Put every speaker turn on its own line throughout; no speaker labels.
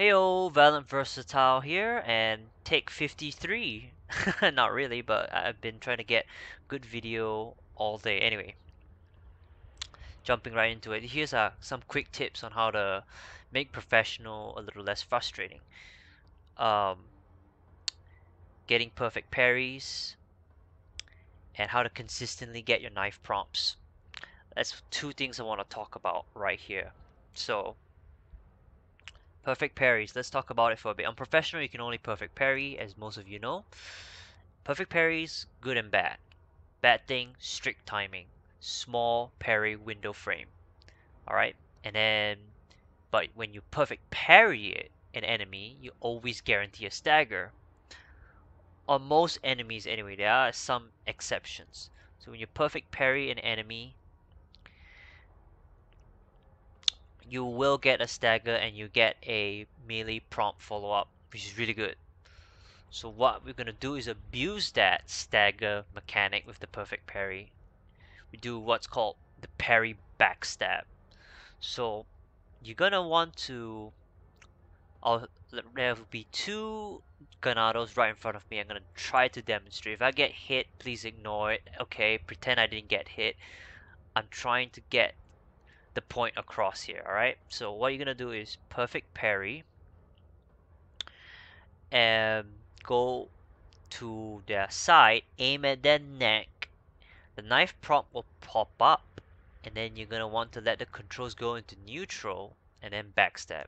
Heyo, Valent Versatile here, and take 53. Not really, but I've been trying to get good video all day. Anyway, jumping right into it. Here's uh, some quick tips on how to make professional a little less frustrating. Um, getting perfect parries, and how to consistently get your knife prompts. That's two things I want to talk about right here. So, perfect parries. Let's talk about it for a bit. On professional, you can only perfect parry, as most of you know. Perfect parries, good and bad. Bad thing, strict timing. Small parry window frame. Alright? And then, but when you perfect parry it, an enemy, you always guarantee a stagger. On most enemies, anyway, there are some exceptions. So when you perfect parry an enemy, you will get a stagger and you get a melee prompt follow-up, which is really good. So what we're gonna do is abuse that stagger mechanic with the perfect parry. We do what's called the parry backstab. So you're gonna want to I'll, there will be two Ganados right in front of me. I'm gonna try to demonstrate. If I get hit, please ignore it. Okay, pretend I didn't get hit. I'm trying to get the point across here alright so what you're gonna do is perfect parry and go to their side aim at their neck. The knife prompt will pop up and then you're gonna want to let the controls go into neutral and then backstab.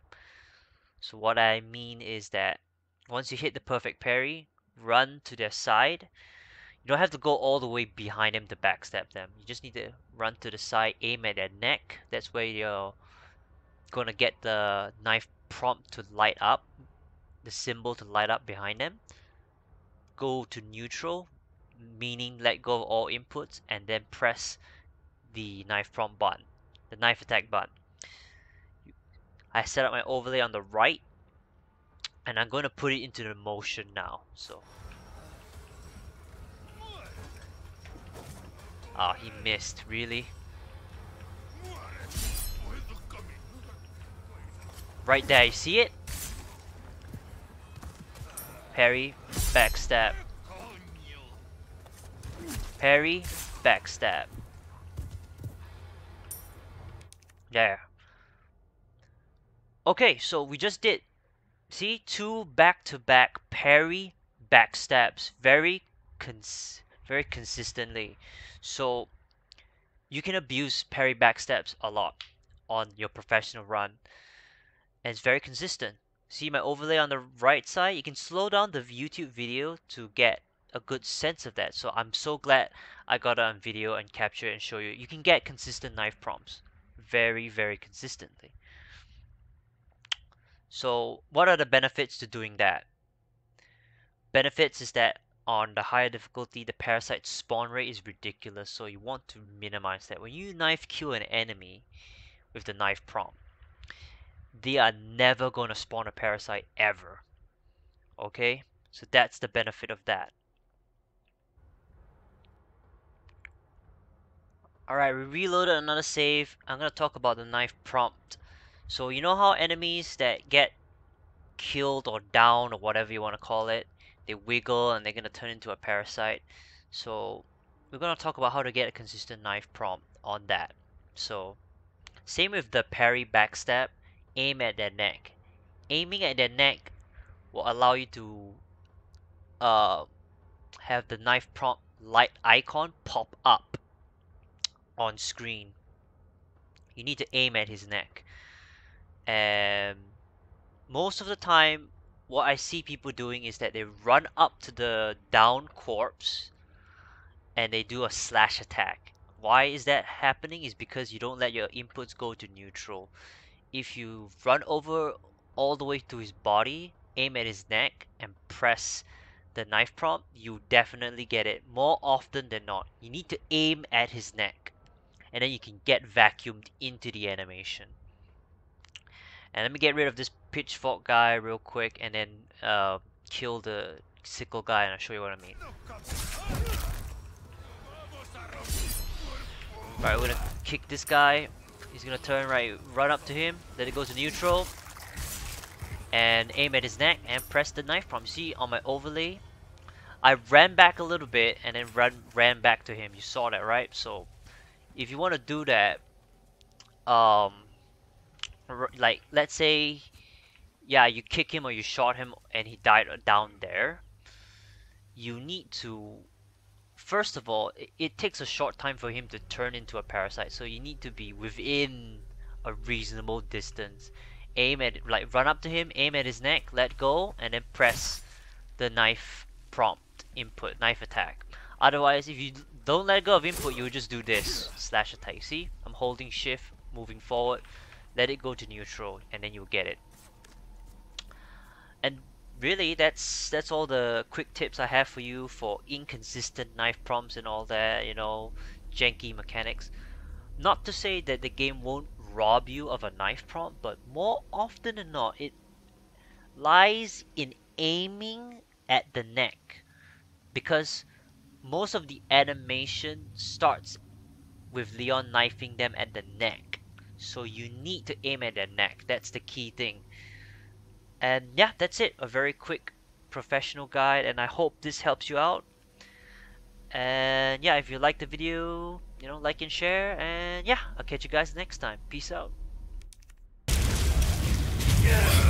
So what I mean is that once you hit the perfect parry run to their side you don't have to go all the way behind them to backstab them. You just need to run to the side, aim at their neck. That's where you're gonna get the knife prompt to light up, the symbol to light up behind them. Go to neutral, meaning let go of all inputs, and then press the knife prompt button, the knife attack button. I set up my overlay on the right, and I'm going to put it into the motion now. So Oh, he missed, really? Right there, you see it? Parry, backstab. Parry, backstab. There. Okay, so we just did, see, two back-to-back -back parry backstabs. Very cons very consistently. So you can abuse parry backstabs a lot on your professional run. And it's very consistent. See my overlay on the right side? You can slow down the YouTube video to get a good sense of that. So I'm so glad I got it on video and capture and show you. You can get consistent knife prompts very, very consistently. So what are the benefits to doing that? Benefits is that on the higher difficulty, the parasite spawn rate is ridiculous, so you want to minimize that. When you knife kill an enemy with the knife prompt, they are never going to spawn a parasite ever. Okay? So that's the benefit of that. Alright, we reloaded another save. I'm going to talk about the knife prompt. So you know how enemies that get killed or down or whatever you want to call it, they wiggle and they're going to turn into a parasite. So we're going to talk about how to get a consistent knife prompt on that. So same with the parry backstab, aim at their neck. Aiming at their neck will allow you to uh, have the knife prompt light icon pop up on screen. You need to aim at his neck. And most of the time what I see people doing is that they run up to the down corpse and they do a slash attack. Why is that happening? Is because you don't let your inputs go to neutral. If you run over all the way to his body, aim at his neck, and press the knife prompt, you definitely get it more often than not. You need to aim at his neck, and then you can get vacuumed into the animation. And let me get rid of this pitchfork guy real quick and then uh, kill the sickle guy and I'll show you what I mean. Alright, we're gonna kick this guy. He's gonna turn right, run up to him, Then it goes to neutral. and aim at his neck and press the knife prompt. See on my overlay, I ran back a little bit and then ran ran back to him. You saw that, right? So if you want to do that, um, like let's say, yeah, you kick him or you shot him and he died down there. You need to first of all, it, it takes a short time for him to turn into a parasite, so you need to be within a reasonable distance. Aim at like run up to him, aim at his neck, let go, and then press the knife prompt input, knife attack. Otherwise, if you don't let go of input, you'll just do this slash attack. See, I'm holding shift, moving forward, let it go to neutral, and then you'll get it. Really? That's that's all the quick tips I have for you for inconsistent knife prompts and all that you know janky mechanics. Not to say that the game won't rob you of a knife prompt but more often than not it lies in aiming at the neck. Because most of the animation starts with Leon knifing them at the neck. So you need to aim at the neck. That's the key thing and yeah, that's it. A very quick professional guide, and I hope this helps you out. And yeah, if you like the video, you know, like and share. And yeah, I'll catch you guys next time. Peace out. Yeah.